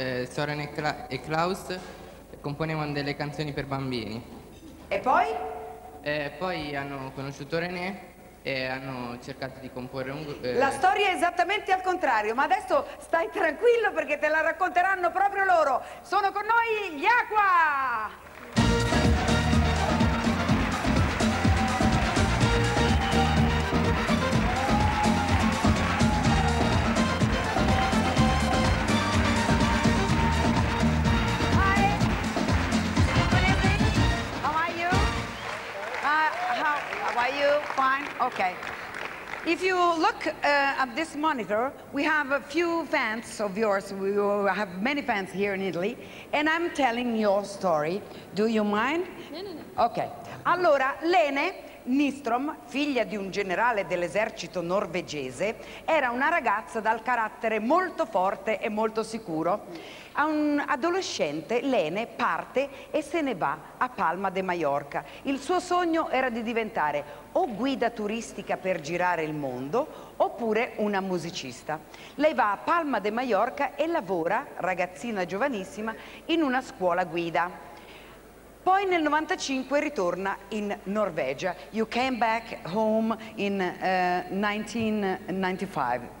eh, Soren e, Cla- e Klaus componevano delle canzoni per bambini. E poi? Eh, poi hanno conosciuto René e hanno cercato di comporre un gruppo. La storia è esattamente al contrario, ma adesso stai tranquillo perché te la racconteranno proprio loro. Sono con noi gli Aqua! Okay. If you look uh, at this monitor, we have a few fans of yours. We have many fans here in Italy, and I'm telling your story. Do you mind? No, no, no. Ok. Allora, Lene Nistrom, figlia di un generale dell'esercito norvegese, era una ragazza dal carattere molto forte e molto sicuro. A un adolescente, Lene parte e se ne va a Palma de Mallorca. Il suo sogno era di diventare o guida turistica per girare il mondo oppure una musicista. Lei va a Palma de Mallorca e lavora, ragazzina giovanissima, in una scuola guida. Poi nel 95 ritorna in Norvegia. You came back home in uh, 1995.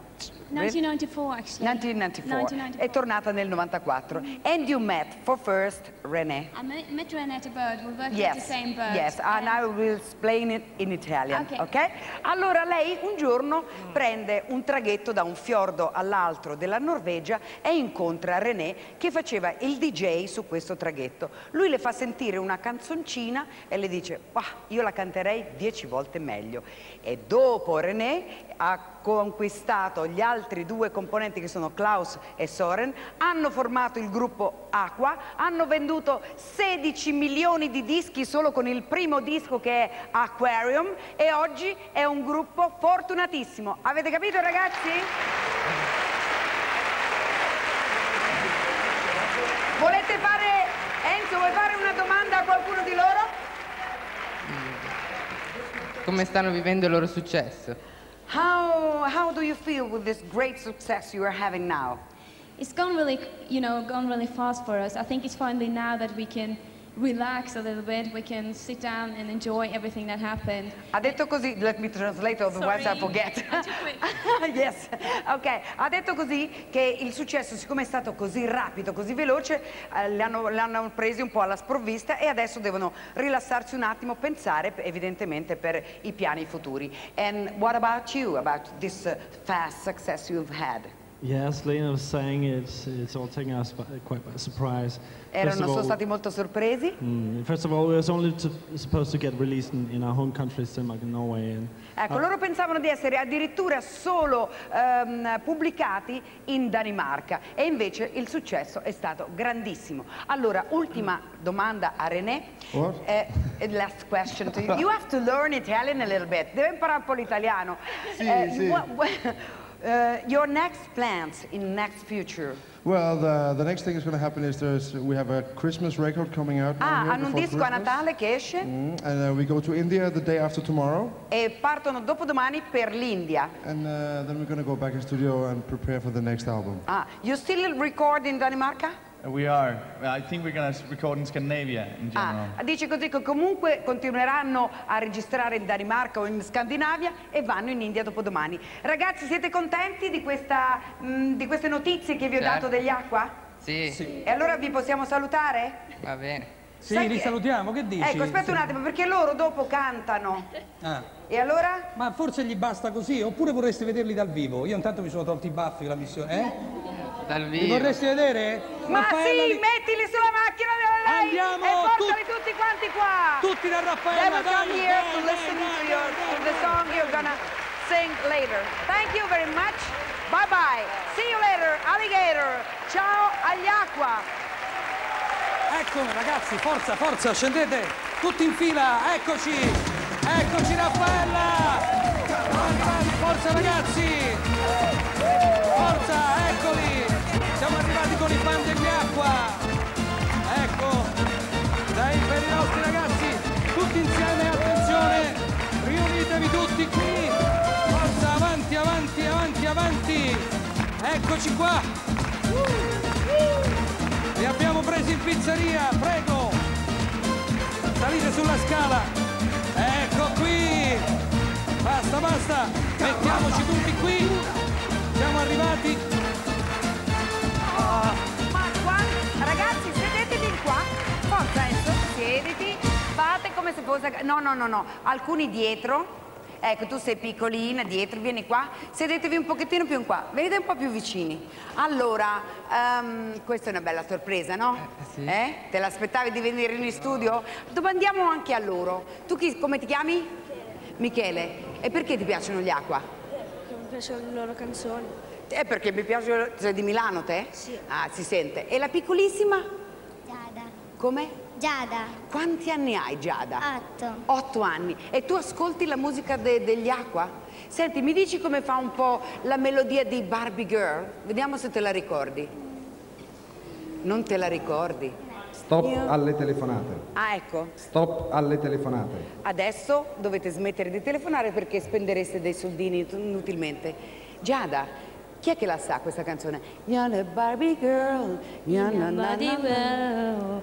1994 actually. 1994. 1994. È tornata nel 94. And you met for first René. I met, met René at a bird. We worked at the Yes, same bird. yes, and I will explain it in Italian, Ok. ok? Allora lei un giorno prende un traghetto da un fiordo all'altro della Norvegia e incontra René che faceva il DJ su questo traghetto. Lui le fa sentire una canzoncina e le dice, "Bah, io la canterei dieci volte meglio. E dopo René ha conquistato gli altri due componenti che sono Klaus e Soren, hanno formato il gruppo Aqua, hanno venduto 16 milioni di dischi solo con il primo disco che è Aquarium e oggi è un gruppo fortunatissimo. Avete capito ragazzi? Volete fare, Enzo, vuoi fare una domanda a qualcuno di loro? Come stanno vivendo il loro successo? How, how do you feel with this great success you are having now? It's gone really, you know, gone really fast for us. I think it's finally now that we can relax a little bit. We can sit down and enjoy everything that happened. Ha detto così, let me translate otherwise I Sorry, forget. Too quick. yes, ok. Ha detto così che il successo, siccome è stato così rapido, così veloce, eh, li hanno, li hanno presi un po' alla sprovvista e adesso devono rilassarsi un attimo, pensare evidentemente per i piani futuri. And what about you, about this uh, fast success you've had? Yes, Lena was saying it's, it's all taking us by, quite by surprise. First Erano, all, stati molto sorpresi? mm, first of all, it was only to, supposed to get released in, in our home countries, Denmark and Norway. And Ecco, loro pensavano di essere addirittura solo ehm, pubblicati in Danimarca e invece il successo è stato grandissimo. Allora, ultima domanda a René. What? Eh, last question to you. You have to learn Italian a little bit. Deve imparare un po' l'italiano. Sì, Eh, sì. Eh, your next plans in next future. Well, the, the next thing is going to happen is there's we have a Christmas record coming out. Ah, hanno un disco a Natale che esce Mm, and uh, we go to India the day after tomorrow, e partono dopodomani per l'India. and uh, then we're going to go back in studio and prepare for the next album. Ah, you still record in Danimarca? We are. I think we're going to record in Scandinavia in general. Ah, dice così che comunque continueranno a registrare in Danimarca o in Scandinavia e vanno in India dopodomani. Ragazzi, siete contenti di, questa, mh, di queste notizie che vi ho Certo. dato degli acqua? Sì, E allora vi possiamo salutare? va bene. Sì, Sai li che- salutiamo, che dici? Ecco, aspetta un attimo, perché loro dopo cantano. Ah, E allora? Ma forse gli basta così, oppure vorresti vederli dal vivo? Io intanto mi sono tolti i baffi, la missione, eh? Dal Li vivo. vorresti vedere? Ma Raffaella, sì, li- mettili sulla macchina della lei Andiamo, e portali tut- tutti quanti qua. Tutti da Raffaella, will dai, come here dai, to dai, listen to your to the song you're gonna sing later. Thank you very much. Bye bye. See you later, alligator. Ciao agli acqua. Ecco ragazzi, forza, forza, scendete, tutti in fila, eccoci, eccoci Raffaella! Forza ragazzi! Forza, eccoli! Siamo arrivati con i fan degli acqua! Ecco, dai per i nostri ragazzi, tutti insieme, attenzione, riunitevi tutti qui! Forza, avanti, avanti, avanti, avanti! Eccoci qua! abbiamo presi in pizzeria, prego. Salite sulla scala. Ecco qui. Basta, basta. Mettiamoci tutti qui. Siamo arrivati. Come se fosse... No, no, no, no. Alcuni dietro. Ecco, tu sei piccolina, dietro, vieni qua. Sedetevi un pochettino più in qua. Venite un po' più vicini. Allora, ehm, questa è una bella sorpresa, no? sì. Eh? Te l'aspettavi di venire in studio? Domandiamo anche a loro. Tu chi, come ti chiami? Michele. E perché ti piacciono gli acqua? Mi piacciono le loro canzoni. Eh, perché mi piace... Sei di Milano te? Sì. Ah, si sente. E la piccolissima? Giada. Come? Giada. Quanti anni hai Giada? Otto. Otto anni. E tu ascolti la musica de- degli Acqua? Senti, mi dici come fa un po' la melodia di Barbie Girl? Vediamo se te la ricordi. Non te la ricordi? Stop alle telefonate. Ah, ecco. Stop alle telefonate. Adesso dovete smettere di telefonare perché spendereste dei soldini inutilmente. Giada, chi è che la sa questa canzone? You're a Barbie girl. you're na na na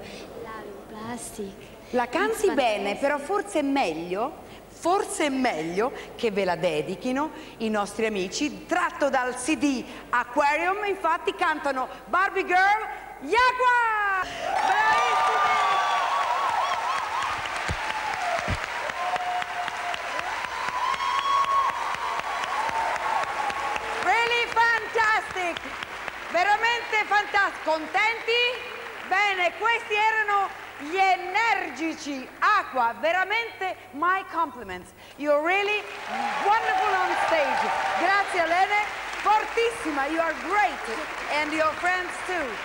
na. Plastic. La canti bene, però forse è meglio, forse è meglio che ve la dedichino i nostri amici. Tratto dal CD Aquarium, infatti cantano Barbie Girl, Yaqua! Bravissimi! Questi erano gli energici Aqua, veramente my compliments. You're really wonderful on stage. Grazie Elene, fortissima, you are great and your friends too.